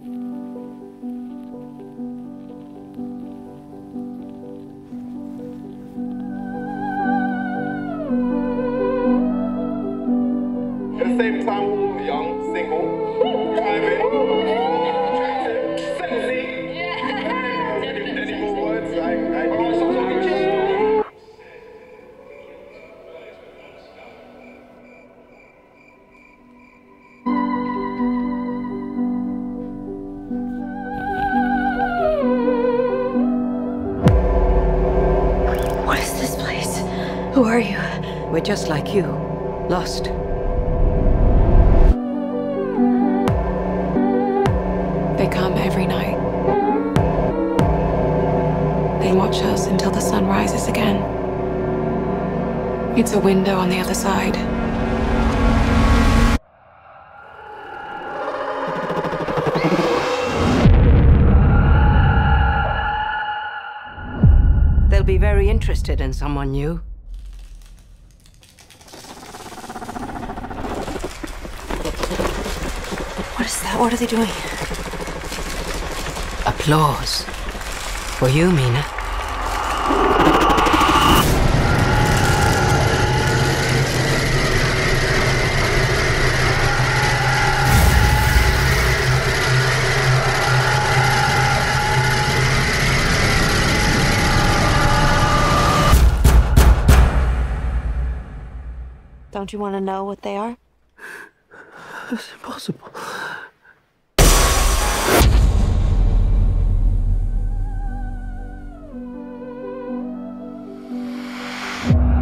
At the same time, we were young, single, driving. Who are you? We're just like you. Lost. They come every night. They watch us until the sun rises again. It's a window on the other side. They'll be very interested in someone new. Is that? What are they doing? Applause. For you, Mina. Don't you want to know what they are? It's impossible. Wow.